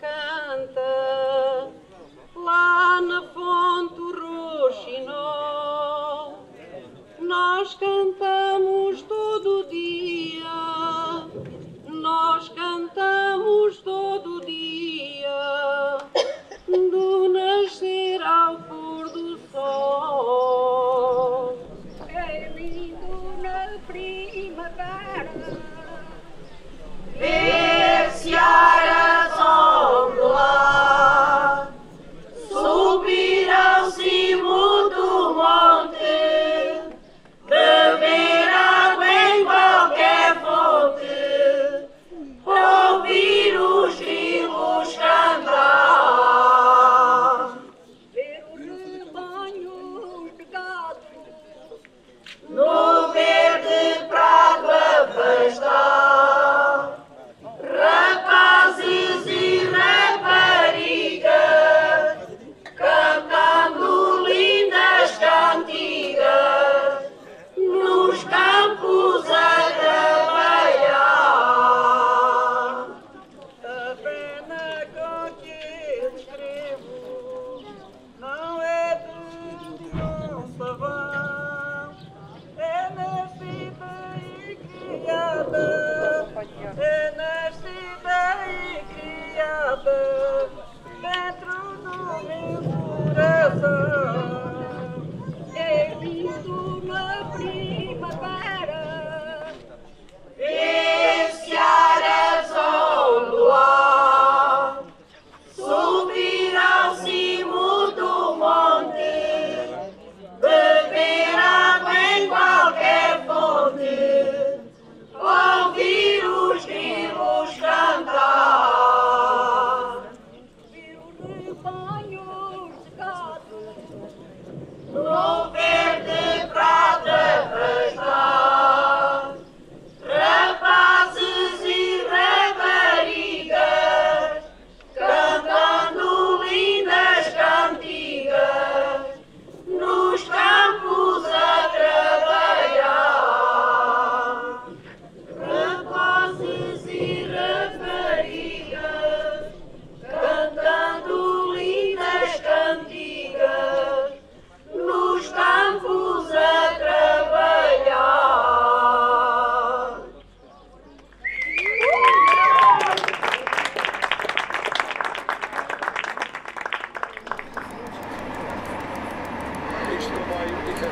canta.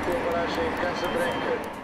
Este comboio efetua